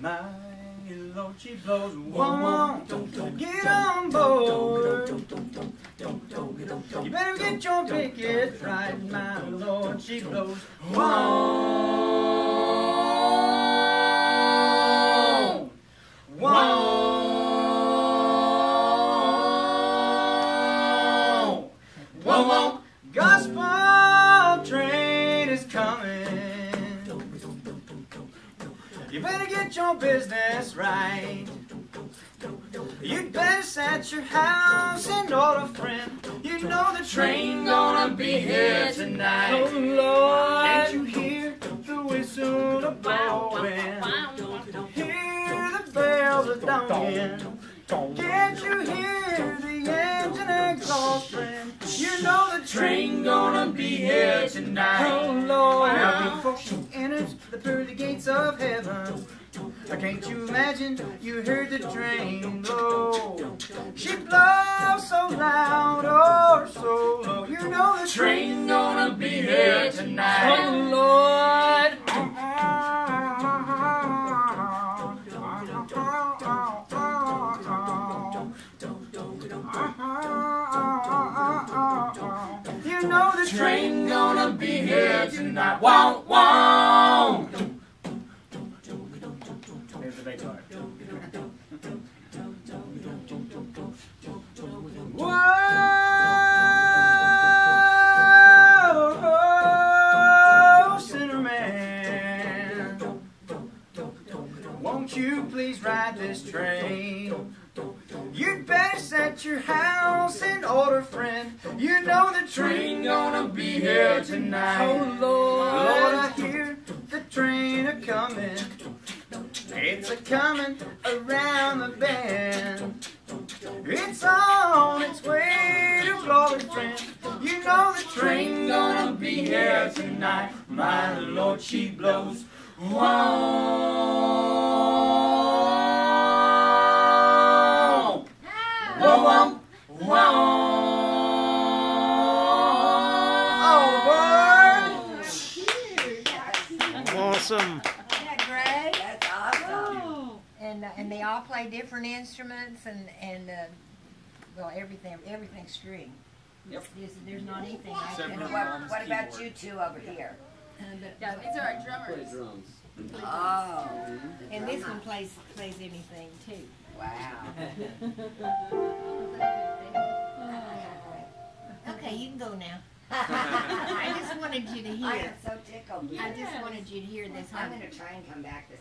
My Lord, she blows. Won't get on board. You better get your ticket right, my Lord, she blows. Won't. Get your business right. You'd better set your house in order, friend. You know the train gonna be here tonight. Oh Lord, can't you hear the whistle a blowing? Hear the bells a donging. Can't you hear the engine exhaust, friend? You know the train gonna be here tonight. Oh Lord, now before she enters the pearly gates of heaven. Can't you imagine you heard the train blow? She blows so loud or so low. You know the train gonna be here tonight. Oh Lord. You know the train gonna be here tonight. Wow, wow. Won't you please ride this train? You'd better set your house in order, friend. You know the train gonna be here tonight. Oh Lord, Lord, I hear the train a coming. It's a coming around the bend. It's on its way to glory, friend. You know the train gonna be here tonight. My Lord, she blows. Whoa, Awesome. Isn't great? That's awesome. Oh. And, uh, and they all play different instruments and, and, uh, well, everything, everything's string. Yep. There's, there's not anything I Except can. What, what about you two over here? uh, Yeah, these are our drummers. drums. Oh. And this one plays, plays anything too. Wow. Okay, you can go now. I just wanted you to hear. I am so tickled. I just wanted you to hear this. I'm gonna try and come back this